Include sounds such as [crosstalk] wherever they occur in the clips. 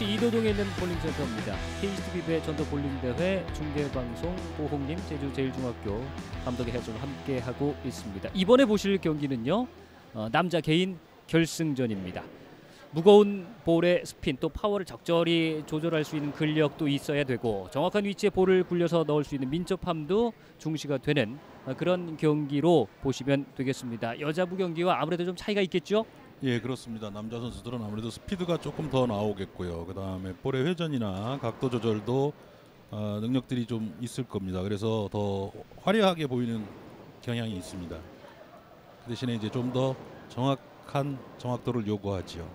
제주시 이도동에 있는 볼링센터입니다. KCTV배 전도 볼링대회 중계방송 보홍님 제주제일중학교 감독의 해설로 함께하고 있습니다. 이번에 보실 경기는요. 어, 남자 개인 결승전입니다. 무거운 볼의 스핀 또 파워를 적절히 조절할 수 있는 근력도 있어야 되고 정확한 위치에 볼을 굴려서 넣을 수 있는 민첩함도 중시가 되는 어, 그런 경기로 보시면 되겠습니다. 여자부 경기와 아무래도 좀 차이가 있겠죠? 예, 그렇습니다. 남자 선수들은 아무래도 스피드가 조금 더 나오겠고요. 그 다음에 볼의 회전이나 각도 조절도 어, 능력들이 좀 있을 겁니다. 그래서 더 화려하게 보이는 경향이 있습니다. 그 대신에 이제 좀 더 정확한 정확도를 요구하지요.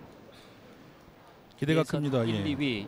기대가 예선 큽니다. 1, 예. 2위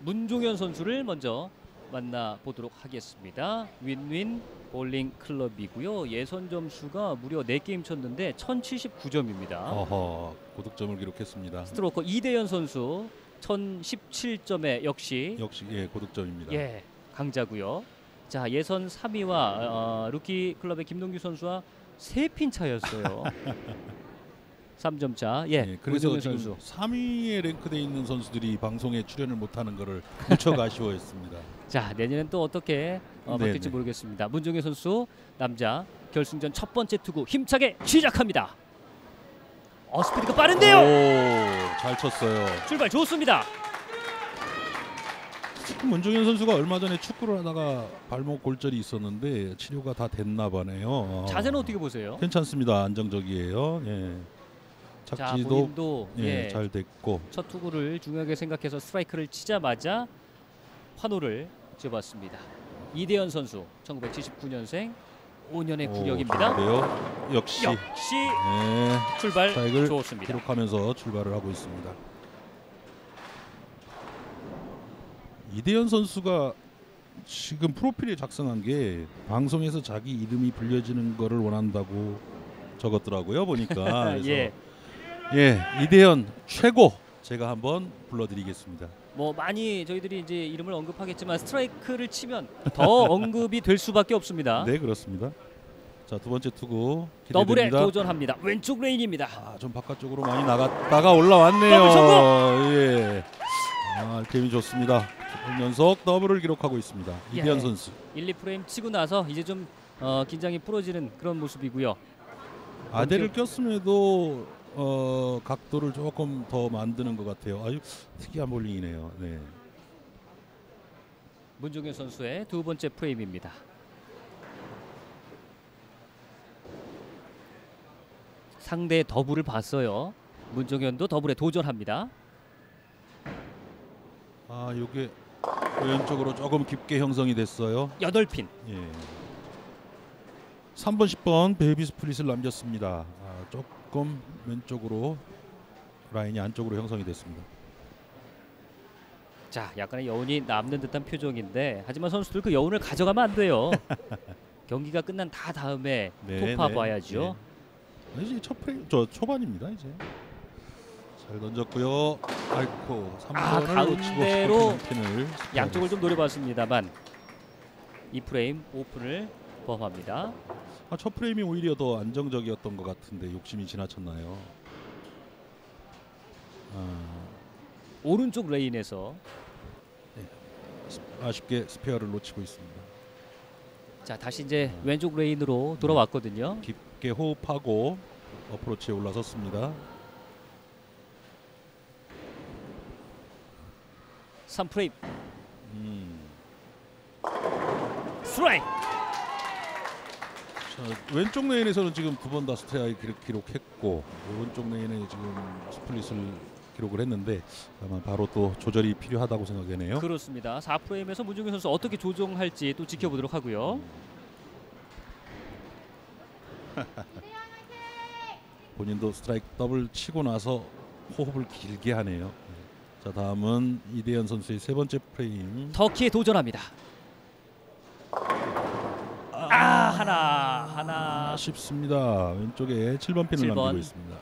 문종현 선수를 먼저 만나 보도록 하겠습니다. 윈윈 볼링 클럽이고요. 예선 점수가 무려 4게임 쳤는데 1079점입니다. 어허, 고득점을 기록했습니다. stroker 이대현 선수 1017점에 역시 역시 예, 고득점입니다. 예, 강자고요. 자, 예선 3위와 어, 루키 클럽의 김동규 선수와 세 핀 차였어요. [laughs] 3점 차. 예, 예, 그래서 지금 선수. 3위에 랭크돼 있는 선수들이 방송에 출연을 못하는 것을 무척 아쉬워했습니다. 자 내년엔 또 어떻게 어, 네네. 바뀔지 모르겠습니다. 문종현 선수 남자 결승전 첫 번째 투구 힘차게 시작합니다. 어 스피드가 빠른데요. 오, 잘 쳤어요. 출발 좋습니다. 문종현 선수가 얼마 전에 축구를 하다가 발목 골절이 있었는데 치료가 다 됐나 보네요. 어. 자세는 어떻게 보세요? 괜찮습니다. 안정적이에요. 예. 자 착지도 본인도 예, 예, 잘 됐고 첫 투구를 중요하게 생각해서 스트라이크를 치자마자 환호를 지어봤습니다. 이대현 선수 1979년생 5년의 구력입니다. 요 역시 역시 예, 출발 좋습니다. 기록하면서 출발을 하고 있습니다. 이대현 선수가 지금 프로필에 작성한 게 방송에서 자기 이름이 불려지는 거를 원한다고 적었더라고요 보니까 [laughs] 그래서 예. 예 이대현 최고 제가 한번 불러드리겠습니다. 뭐 많이 저희들이 이제 이름을 언급하겠지만 스트라이크를 치면 더 [laughs] 언급이 될 수밖에 없습니다. 네 그렇습니다. 자 두 번째 투구 더블에 기대됩니다. 도전합니다. 왼쪽 레인입니다. 아, 좀 바깥쪽으로 많이 나갔다가 올라왔네요. 예. 아, 게임이 좋습니다. 연속 더블을 기록하고 있습니다. 이대현 예. 선수. 1, 2프레임 치고 나서 이제 좀 어, 긴장이 풀어지는 그런 모습이고요. 아대를 꼈음에도 어, 각도를 조금 더 만드는 것 같아요. 아주 특이한 볼링이네요. 네. 문종현 선수의 두 번째 프레임입니다. 상대 더블을 봤어요. 문종현도 더블에 도전합니다. 아, 이게 왼쪽으로 조금 깊게 형성이 됐어요. 8핀. 예. 3번 10번 baby split을 남겼습니다. 아, 조금 왼쪽으로 라인이 안쪽으로 형성이 됐습니다. 자, 약간의 여운이 남는 듯한 표정인데 하지만 선수들 그 여운을 가져가면 안 돼요. [laughs] 경기가 끝난 다 다음에 네, 토파 네, 봐야죠. 네. 이제 첫 프레임 저 초반입니다 이제. 잘 던졌고요. 아이코 3번을 아, 가운데로 핀을 양쪽을 좀 노려봤습니다만 이 프레임 오픈을 범합니다. 아, 첫 프레임이 오히려 더 안정적이었던 것 같은데 욕심이 지나쳤나요? 아, 오른쪽 레인에서 아쉽게 스페어를 놓치고 있습니다. 자 다시 이제 왼쪽 레인으로 돌아왔거든요. 깊게 호흡하고 어프로치에 올라섰습니다. 3프레임 음. 스트라이크. 자, 왼쪽 레인에서는 지금 두 번 다 스트라이크 기록, 기록했고 오른쪽 레인에 지금 스플릿을 기록을 했는데 아마 바로 또 조절이 필요하다고 생각되네요. 그렇습니다. 4프레임에서 문종현 선수 어떻게 조정할지 또 지켜보도록 하고요. [laughs] 본인도 스트라이크 더블 치고 나서 호흡을 길게 하네요. 자 다음은 이대현 선수의 세 번째 프레임. 터키에 도전합니다. 아 하나 하나 아쉽습니다. 왼쪽에 7번 핀을 7번. 남기고 있습니다.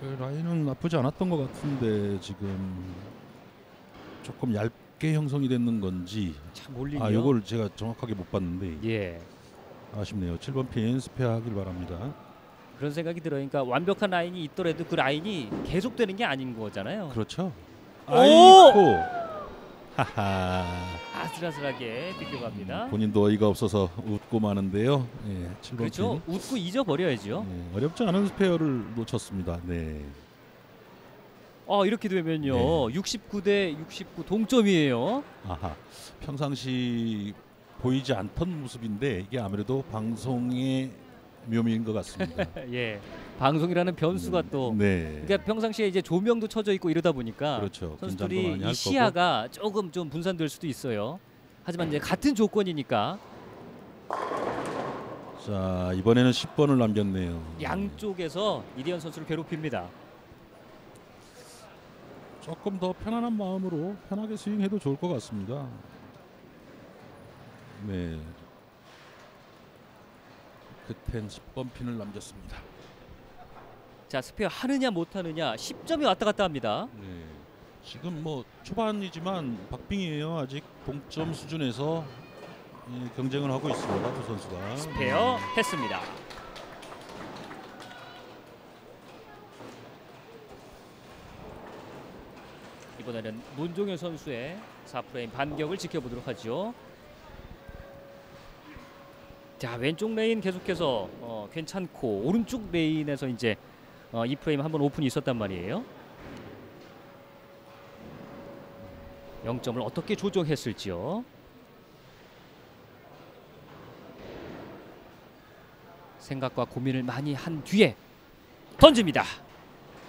그 라인은 나쁘지 않았던 것 같은데 지금 조금 얇게 형성이 됐는 건지 참. 아 이걸 제가 정확하게 못 봤는데 예. 아쉽네요. 7번 핀 스페어하길 바랍니다. 그런 생각이 들어요. 그러니까 완벽한 라인이 있더라도 그 라인이 계속되는 게 아닌 거잖아요. 그렇죠. 오! 아이고. 하하. 아슬아슬하게 비껴갑니다. 본인도 어이가 없어서 웃고 마는데요. 예, 7번 그렇죠. 웃고 잊어버려야죠. 네, 어렵지 않은 스페어를 놓쳤습니다. 네. 어 이렇게 되면요. 네. 69대 69 동점이에요. 아하. 평상시 보이지 않던 모습인데 이게 아무래도 방송의 묘미인 것 같습니다. [laughs] 예. 방송이라는 변수가 또 네. 그러니까 평상시에 이제 조명도 쳐져 있고 이러다 보니까 그렇죠. 선수들이 이할 시야가 조금 좀 분산될 수도 있어요. 하지만 이제 같은 조건이니까. 자 이번에는 10번을 남겼네요. 양쪽에서 이대현 선수를 괴롭힙니다. 조금 더 편안한 마음으로 편하게 스윙해도 좋을 것 같습니다. 네. 끝엔 10번 핀을 남겼습니다. 자 스페어 하느냐 못하느냐 10점이 왔다 갔다 합니다. 네. 지금 뭐 초반이지만 박빙이에요. 아직 동점 수준에서 예, 경쟁을 하고 있습니다. 두 선수가. 스페어 했습니다. 이번에는 문종현 선수의 4프레임 반격을 지켜보도록 하죠. 자 왼쪽 레인 계속해서 어, 괜찮고 오른쪽 레인에서 이제 어, 이 프레임 한번 오픈이 있었단 말이에요. 영점을 어떻게 조정했을지요. 생각과 고민을 많이 한 뒤에 던집니다.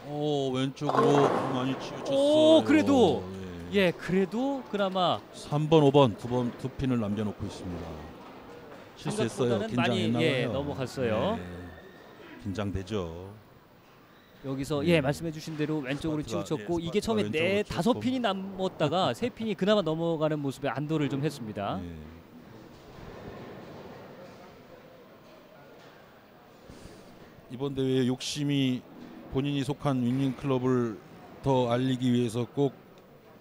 오 왼쪽으로 많이 치우쳤어요. 오, 그래도. 예. 예, 그래도 그나마 3번, 5번 두번두 핀을 남겨놓고 있습니다. 실수했어요. 긴장했나 봐요. 예, 넘어갔어요. 네. 긴장되죠. 여기서 네. 예 말씀해주신 대로 왼쪽으로 스파트가, 치우쳤고 예, 이게 처음에 네 다섯. 핀이 남았다가 [laughs] 세 핀이 그나마 넘어가는 모습에 안도를 좀 했습니다. 네. 이번 대회 욕심이 본인이 속한 윈닝 클럽을 더 알리기 위해서 꼭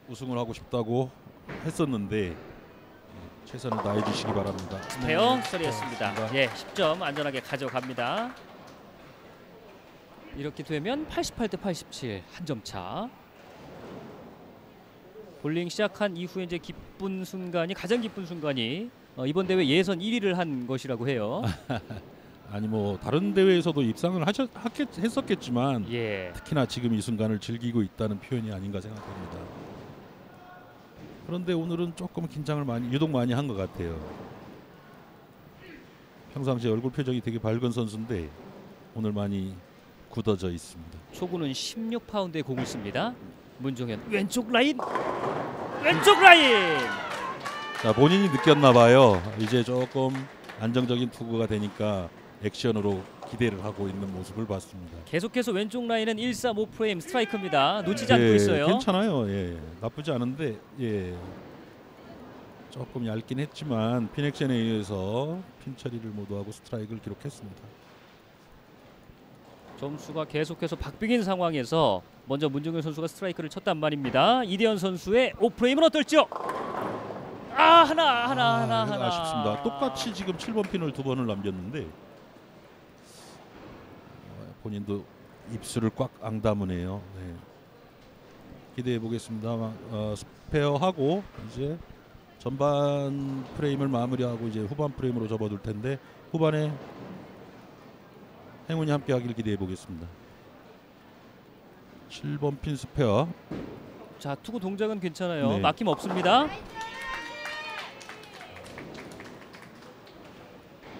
우승을 하고 싶다고 했었는데 예, 최선을 다해 주시기 바랍니다. 페어 네, 처리했습니다. 고맙습니다. 예, 10점 안전하게 가져갑니다. 이렇게 되면 88 대 87 한 점 차. 볼링 시작한 이후에 이제 기쁜 순간이 가장 기쁜 순간이 어, 이번 대회 예선 1위를 한 것이라고 해요. [laughs] 아니 뭐 다른 대회에서도 입상을 하셨 하겠, 했었겠지만 예. 특히나 지금 이 순간을 즐기고 있다는 표현이 아닌가 생각합니다. 그런데 오늘은 조금 긴장을 많이 유독 많이 한 것 같아요. 평상시에 얼굴 표정이 되게 밝은 선수인데 오늘 많이 굳어져 있습니다. 초구는 16파운드의 공을 씁니다. 문종현 왼쪽 라인 왼쪽 라인 자 본인이 느꼈나 봐요. 이제 조금 안정적인 투구가 되니까 액션으로 기대를 하고 있는 모습을 봤습니다. 계속해서 왼쪽 라인은 135 프레임 스트라이크입니다. 놓치지 않고 예, 있어요. 괜찮아요. 예, 나쁘지 않은데 예. 조금 얇긴 했지만 핀 액션에 의해서 핀 처리를 모두 하고 스트라이크를 기록했습니다. 점수가 계속해서 박빙인 상황에서 먼저 문종현 선수가 스트라이크를 쳤단 말입니다. 이대현 선수의 오프레임은 어떨지요? 아 하나 하나 아, 하나 하나 아쉽습니다. 똑같이 지금 7번 핀을 두 번을 남겼는데 어, 본인도 입술을 꽉 앙다무네요. 네. 기대해 보겠습니다. 어, 스페어 하고 이제 전반 프레임을 마무리하고 이제 후반 프레임으로 접어둘 텐데 후반에 행운이 함께하길 기대해 보겠습니다. 7번 핀 스페어 자 투구 동작은 괜찮아요. 네. 막힘 없습니다.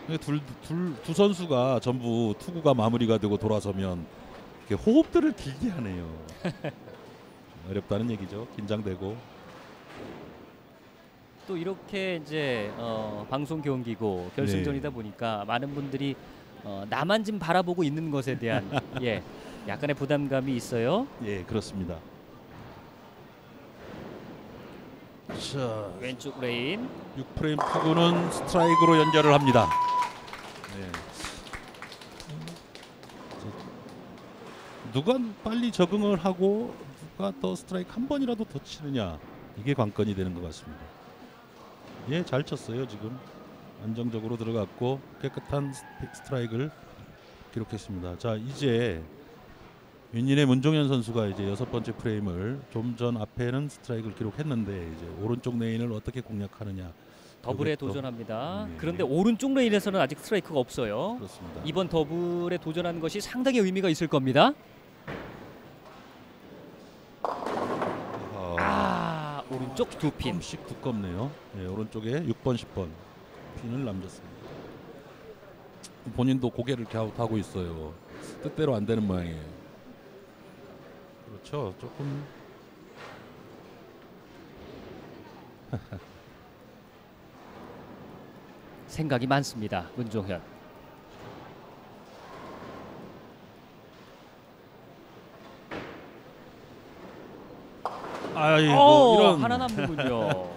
둘 둘 두 선수가 전부 투구가 마무리가 되고 돌아서면 호흡들을 길게 하네요. 좀 [laughs] 어렵다는 얘기죠. 긴장되고 또 이렇게 이제 어, 방송 경기고 결승전이다 네. 보니까 많은 분들이 어, 나만 좀 바라보고 있는 것에 대한 [laughs] 예 약간의 부담감이 있어요. 예 그렇습니다. 자 왼쪽 레인 6프레임 투구는 스트라이크로 연결을 합니다. 네. 누가 빨리 적응을 하고 누가 더 스트라이크 한 번이라도 더 치느냐 이게 관건이 되는 것 같습니다. 예, 잘 쳤어요 지금 안정적으로 들어갔고 깨끗한 스- 스트라이크를 기록했습니다. 자 이제 윈인의 문종현 선수가 이제 여섯 번째 프레임을 좀 전 앞에는 스트라이크를 기록했는데 이제 오른쪽 레인을 어떻게 공략하느냐 더블에 도전합니다. 네. 그런데 오른쪽 레인에서는 아직 스트라이크가 없어요. 그렇습니다. 이번 더블에 도전하는 것이 상당히 의미가 있을 겁니다. 아, 아 오른쪽 두 핀. 조금씩 두껍네요. 네, 오른쪽에 6번, 10번 핀을 남겼습니다. 본인도 고개를 갸웃하고 있어요. 뜻대로 안 되는 모양이에요. 그렇죠. 조금 [laughs] 생각이 많습니다. 문종현. 아이고 어, 이런 하나 남는군요.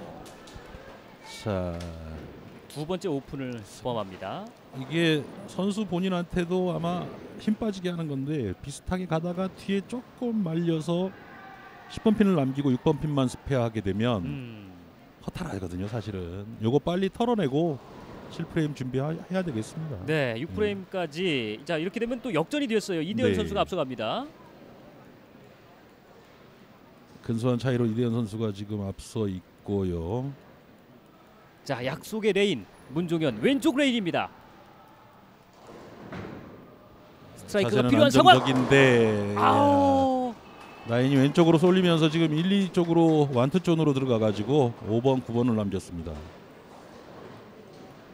[laughs] 자 두 번째 오픈을 포함합니다. 이게 선수 본인한테도 아마 힘 빠지게 하는 건데 비슷하게 가다가 뒤에 조금 말려서 10번 핀을 남기고 6번 핀만 스페어하게 되면 음. 허탈하거든요 사실은 요거 빨리 털어내고 7프레임 준비해야 되겠습니다 네, 6프레임까지. 자 이렇게 되면 또 역전이 됐어요. 이대현 네. 선수가 앞서갑니다. 근소한 차이로 이대현 선수가 지금 앞서 있고요 자 약속의 레인 문종현 왼쪽 레인입니다. 스트라이크가 필요한 상황. 안정적인데 아우. 라인이 왼쪽으로 쏠리면서 지금 1, 2쪽으로 one two zone으로 들어가가지고 5번, 9번을 남겼습니다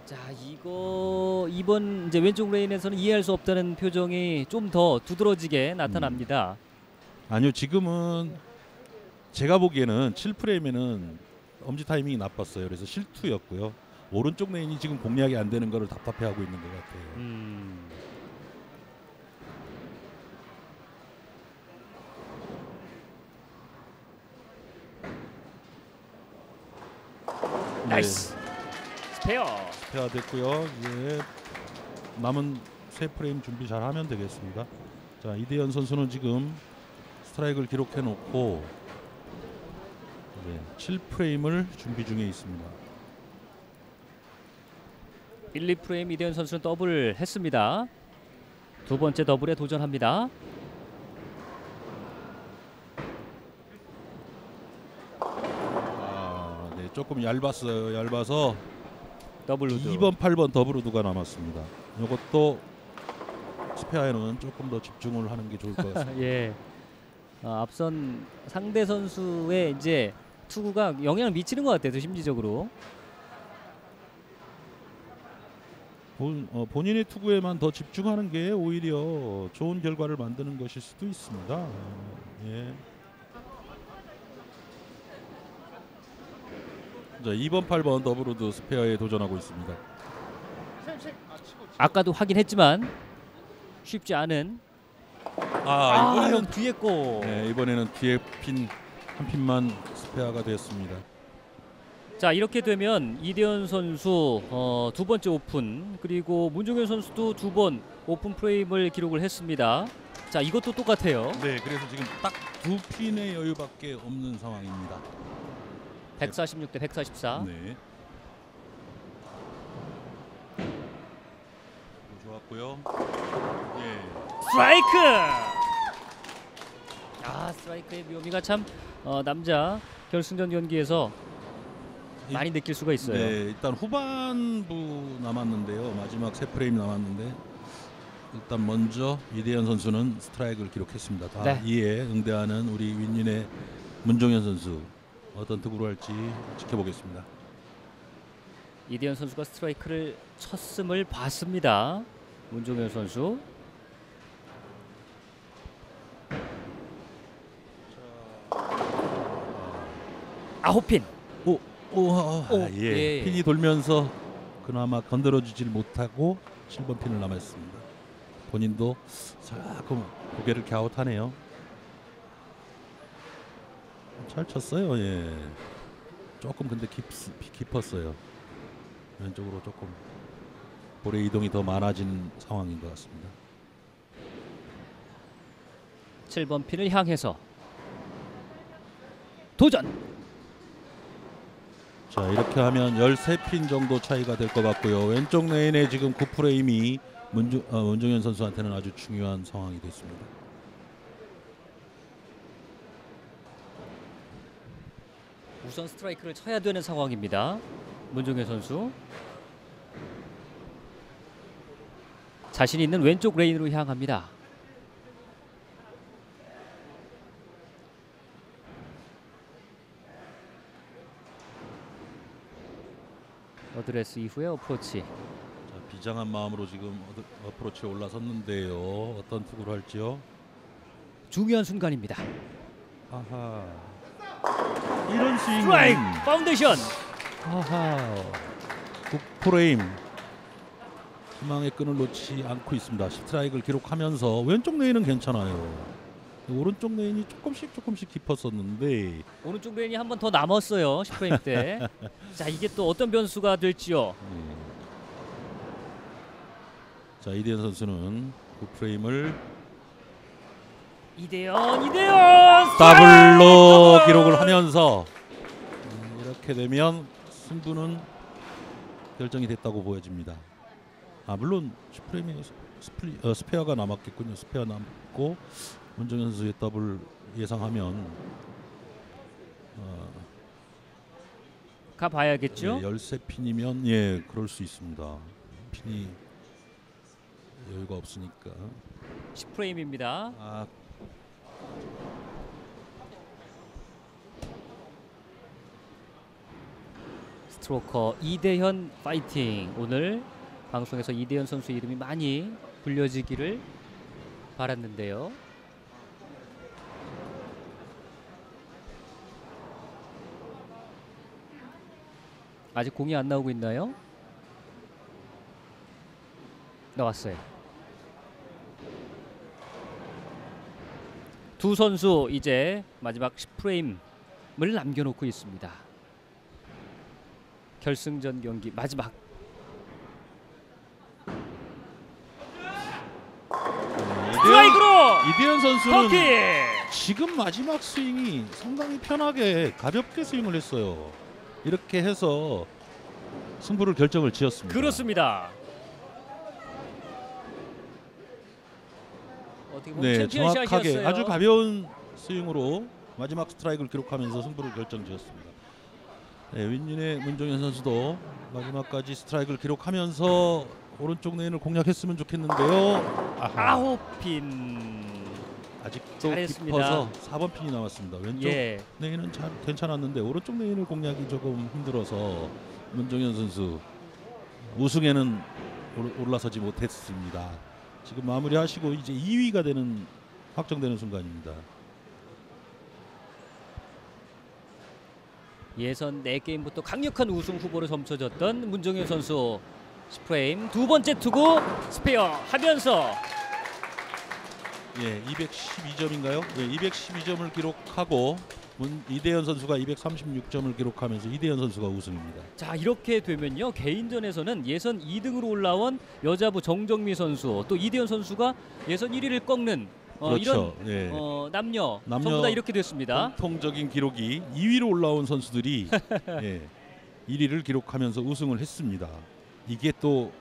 자 이거 이번 이제 왼쪽 레인에서는 이해할 수 없다는 표정이 좀 더 두드러지게 나타납니다. 아니요 지금은 제가 보기에는 7프레임에는 엄지 타이밍이 나빴어요. 그래서 실투였고요. 오른쪽 레인이 지금 공략이 안 되는 거를 답답해하고 있는 것 같아요. 음. nice spare 스페어 됐고요. 이제 남은 세 프레임 준비 잘 하면 되겠습니다. 자 이대현 선수는 지금 스트라이크를 기록해 놓고 네, 7프레임을 준비 중에 있습니다. 1, 2프레임 이대현 선수는 더블 했습니다. 두 번째 더블에 도전합니다. 아, 네, 조금 얇았어요. 얇아서 double wood 2번, 8번 double wood가 남았습니다. 이것도 스페어에는 조금 더 집중을 하는 게 좋을 것 같습니다. [laughs] 예. 아, 앞선 상대 선수의 이제 투구가 영향을 미치는 것 같아요. 심리적으로. 본, 어, 본인의 투구에만 더 집중하는 게 오히려 좋은 결과를 만드는 것일 수도 있습니다. 어, 예. 자, 2번, 8번 double wood 스페어에 도전하고 있습니다. 아까도 확인했지만 쉽지 않은 아, 아, 이번에는 형 뒤에 거. 네, 이번에는 뒤에 핀 한 핀만 스페어가 되었습니다. 자 이렇게 되면 이대현 선수 어, 두 번째 오픈 그리고 문종현 선수도 두 번 오픈 프레임을 기록을 했습니다. 자 이것도 똑같아요. 네, 그래서 지금 딱 두 핀의 여유밖에 없는 상황입니다. 146 대 144. 네. 좋았고요. 예. 스트라이크. 아 스트라이크의 묘미가 참 어, 남자 결승전 경기에서 이- 많이 느낄 수가 있어요. 네, 일단 후반부 남았는데요. 마지막 세 프레임 남았는데 일단 먼저 이대현 선수는 스트라이크를 기록했습니다. 다 네. 이에 응대하는 우리 윈윈의 문종현 선수 어떤 투구를 할지 지켜보겠습니다. 이대현 선수가 스트라이크를 쳤음을 봤습니다. 문종현 선수. 아홉 핀. 오, 오, 아, 오, 예. 예. 핀이 돌면서 그나마 건드려 주질 못하고 7번 핀을 남았습니다. 본인도 조금 고개를 갸웃하네요. 잘 쳤어요. 예. 조금 근데 깊, 깊었어요. 왼쪽으로 조금 볼의 이동이 더 많아진 상황인 것 같습니다. 7번 핀을 향해서 도전. 자 이렇게 하면 13핀 정도 차이가 될 것 같고요. 왼쪽 레인에 지금 9프레임이 문주, 어, 문정현 선수한테는 아주 중요한 상황이 됐습니다. 우선 스트라이크를 쳐야 되는 상황입니다. 문종현 선수. 자신 있는 왼쪽 레인으로 향합니다. 어드레스 이후에 어프로치. 자, 비장한 마음으로 지금 어프로치에 올라섰는데요. 어떤 투구를 할지요? 중요한 순간입니다. 아하. 이런 스윙. 스트라이크 파운데이션. 아하. 9프레임. 희망의 끈을 놓지 않고 있습니다. 스트라이크를 기록하면서 왼쪽 레인은 괜찮아요. 오른쪽 레인이 조금씩 조금씩 깊었었는데 오른쪽 레인이 한 번 더 남았어요. 10프레임 때. [laughs] 자 이게 또 어떤 변수가 될지요. 네. 자 이대현 선수는 9프레임을 이대현 이대현 더블로 스트라이크! 기록을 하면서 음, 이렇게 되면 승부는 결정이 됐다고 보여집니다. 아 물론 10프레임에 스플리, 어, 스페어가 남았겠군요. 스페어 남고 문정현 선수의 더블 예상하면 어, 가 봐야겠죠. 예, 열세 핀이면 예 그럴 수 있습니다. 핀이 여유가 없으니까 10프레임입니다. 아 stroker 이대현 파이팅. 오늘 방송에서 이대현 선수 이름이 많이 불려지기를 바랐는데요. 아직 공이 안 나오고 있나요? 나왔어요. 두 선수 이제 마지막 10프레임을 남겨놓고 있습니다. 결승전 경기 마지막 이대현, 스트라이크로 이대현 선수는 터키 지금 마지막 스윙이 상당히 편하게 가볍게 스윙을 했어요. 이렇게 해서 승부를 결정을 지었습니다. 그렇습니다. 네, 정확하게. 아주 가벼운 스윙으로 마지막 스트라이크를 기록하면서 승부를 결정지었습니다. 네, 윈진의 문종현 선수도 마지막까지 스트라이크를 기록하면서 오른쪽 레인을 공략했으면 좋겠는데요. 아홉 핀. 아직도 잘했습니다. 깊어서 4번 핀이 남았습니다. 왼쪽 예. 레인은 잘 괜찮았는데 오른쪽 레인을 공략이 조금 힘들어서 문종현 선수 우승에는 올- 올라서지 못했습니다. 지금 마무리하시고 이제 2위가 되는 확정되는 순간입니다. 예선 4게임부터 강력한 우승 후보로 점쳐졌던 문정현 선수 10프레임 두 번째 투구 스페어 하면서 예, 212점인가요? 예, 212점을 기록하고 문, 이대현 선수가 236점을 기록하면서 이대현 선수가 우승입니다. 자 이렇게 되면요 개인전에서는 예선 2등으로 올라온 여자부 정정미 선수 또 이대현 선수가 예선 1위를 꺾는 어, 그렇죠. 이런 예. 어, 남녀, 남녀 전부 다 이렇게 됐습니다. 공통적인 기록이 2위로 올라온 선수들이 [laughs] 예, 1위를 기록하면서 우승을 했습니다. 이게 또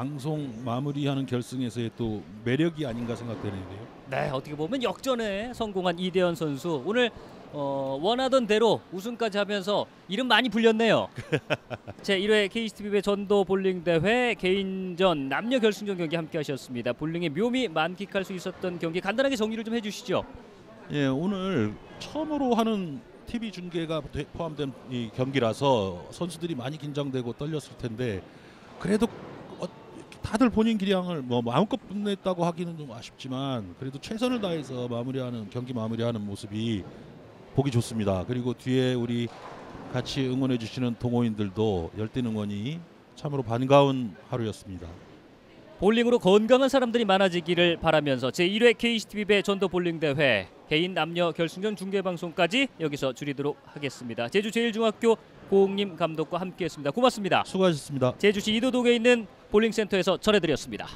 방송 마무리하는 결승에서의 또 매력이 아닌가 생각되는데요. 네 어떻게 보면 역전에 성공한 이대현 선수 오늘 어, 원하던 대로 우승까지 하면서 이름 많이 불렸네요. [laughs] 제 1회 KCTV의 전도 볼링 대회 개인전 남녀 결승전 경기 함께 하셨습니다. 볼링의 묘미 만끽할 수 있었던 경기 간단하게 정리를 좀 해주시죠. 예, 오늘 처음으로 하는 TV 중계가 되- 포함된 이 경기라서 선수들이 많이 긴장되고 떨렸을 텐데 그래도 어, 다들 본인 기량을 뭐 마음껏 뽐냈다고 하기는 좀 아쉽지만 그래도 최선을 다해서 마무리하는 경기 마무리하는 모습이 보기 좋습니다. 그리고 뒤에 우리 같이 응원해 주시는 동호인들도 열띤 응원이 참으로 반가운 하루였습니다. 볼링으로 건강한 사람들이 많아지기를 바라면서 제 1회 KCTV배 전도 볼링 대회 개인 남녀 결승전 중계 방송까지 여기서 줄이도록 하겠습니다. 제주 제일중학교 고흥님 감독과 함께했습니다. 고맙습니다. 수고하셨습니다. 제주시 이도동에 있는 볼링센터에서 전해드렸습니다.